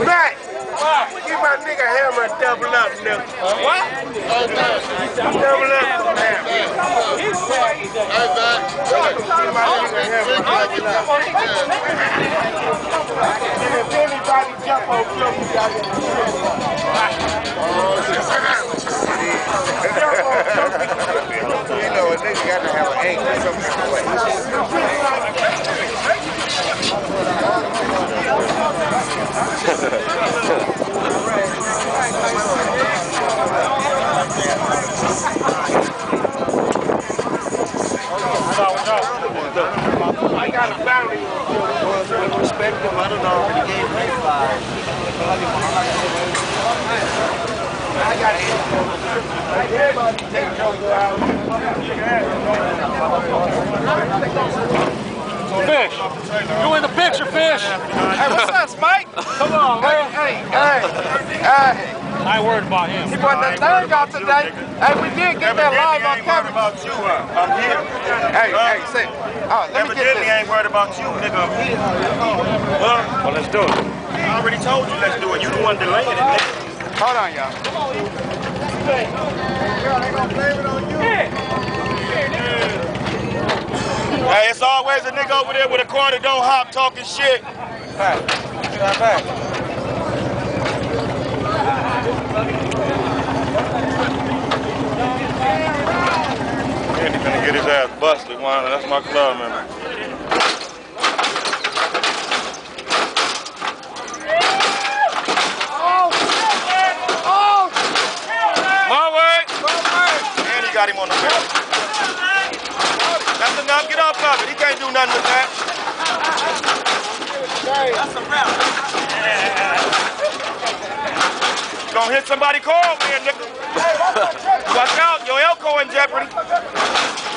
Matt! Give my nigga hammer double up, nigga. What? Double up the hammer. Give my nigga hammer double up. And if anybody jump on you Respect him. I got a family perspective, I don't know. He gave me five. I got it. Everybody take Joker out. Fish, you in the picture, Fish? Hey, what's up, Spike? Come on, man. Hey, hey, hey. I ain't worried about him. He wasn't the third out today. Hey, we did get that live on camera. about you, huh? I'm here. Hey, hey, say, oh, let me get Evidently, this. Ain't worried about you, nigga. I'm here. Huh? Well, let's do it. I already told you let's do it. You the one delaying it, nigga. Hold on, y'all. Come on. Hey, it's always a nigga over there with a car that don't hop talking shit. Back. Back. Andy finna get his ass busted, one. That's my club member. My way. And he got him on the back. That's enough. Get off of it. He can't do nothing with that. That's a round. Gonna hit somebody call, man, nigga. Watch out, your Elko in jeopardy.